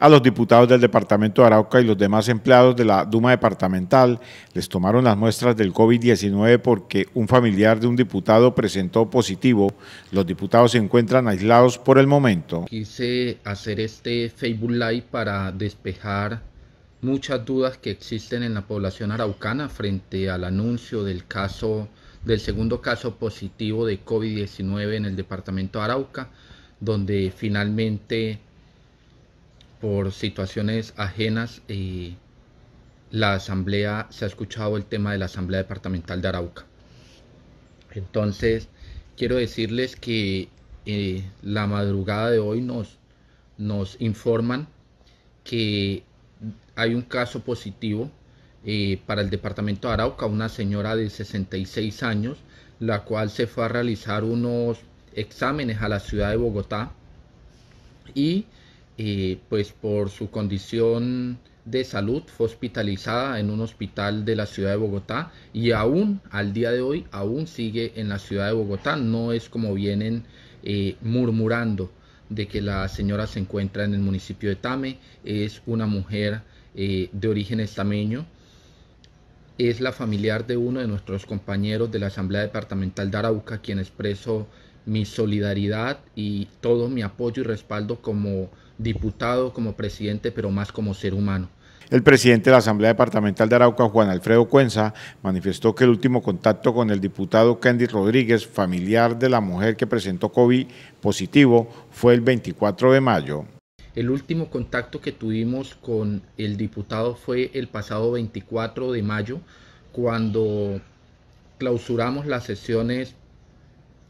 A los diputados del departamento de Arauca y los demás empleados de la Duma departamental les tomaron las muestras del COVID-19 porque un familiar de un diputado presentó positivo. Los diputados se encuentran aislados por el momento. Quise hacer este Facebook Live para despejar muchas dudas que existen en la población araucana frente al anuncio del caso del segundo caso positivo de COVID-19 en el departamento de Arauca, donde finalmente por situaciones ajenas, la asamblea, se ha escuchado el tema de la asamblea departamental de Arauca. Entonces, quiero decirles que eh, la madrugada de hoy nos, nos informan que hay un caso positivo eh, para el departamento de Arauca, una señora de 66 años, la cual se fue a realizar unos exámenes a la ciudad de Bogotá y eh, pues por su condición de salud fue hospitalizada en un hospital de la ciudad de Bogotá y aún al día de hoy aún sigue en la ciudad de Bogotá. No es como vienen eh, murmurando de que la señora se encuentra en el municipio de Tame. Es una mujer eh, de origen estameño. Es la familiar de uno de nuestros compañeros de la Asamblea Departamental de Arauca, quien expreso mi solidaridad y todo mi apoyo y respaldo como diputado, como presidente, pero más como ser humano. El presidente de la Asamblea Departamental de Arauca, Juan Alfredo Cuenza, manifestó que el último contacto con el diputado Candy Rodríguez, familiar de la mujer que presentó COVID positivo, fue el 24 de mayo. El último contacto que tuvimos con el diputado fue el pasado 24 de mayo, cuando clausuramos las sesiones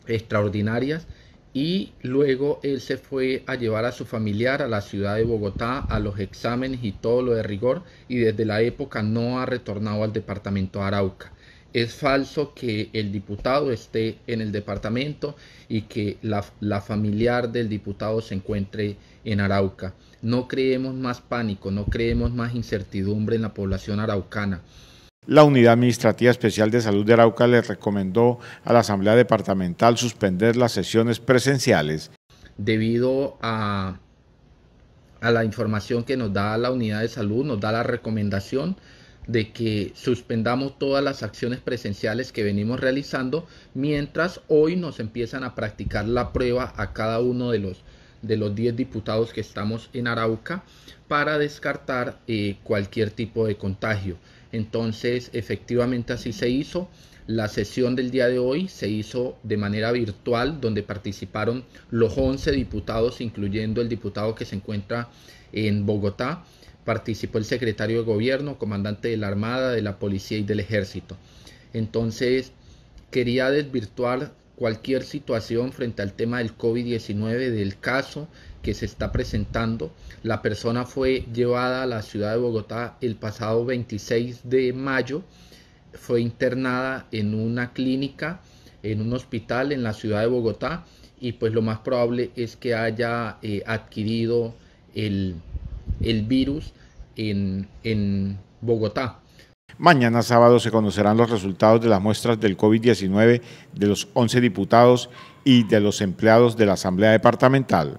extraordinarias y luego él se fue a llevar a su familiar a la ciudad de Bogotá a los exámenes y todo lo de rigor y desde la época no ha retornado al departamento de Arauca. Es falso que el diputado esté en el departamento y que la, la familiar del diputado se encuentre en Arauca. No creemos más pánico, no creemos más incertidumbre en la población araucana. La Unidad Administrativa Especial de Salud de Arauca le recomendó a la Asamblea Departamental suspender las sesiones presenciales. Debido a, a la información que nos da la Unidad de Salud, nos da la recomendación de que suspendamos todas las acciones presenciales que venimos realizando mientras hoy nos empiezan a practicar la prueba a cada uno de los de los 10 diputados que estamos en Arauca para descartar eh, cualquier tipo de contagio. Entonces, efectivamente así se hizo. La sesión del día de hoy se hizo de manera virtual, donde participaron los 11 diputados, incluyendo el diputado que se encuentra en Bogotá. Participó el secretario de gobierno, comandante de la Armada, de la Policía y del Ejército. Entonces, quería desvirtuar cualquier situación frente al tema del COVID-19, del caso que se está presentando. La persona fue llevada a la ciudad de Bogotá el pasado 26 de mayo, fue internada en una clínica, en un hospital en la ciudad de Bogotá y pues lo más probable es que haya eh, adquirido el, virus en, en Bogotá. Mañana sábado se conocerán los resultados de las muestras del COVID-19 de los 11 diputados y de los empleados de la Asamblea Departamental.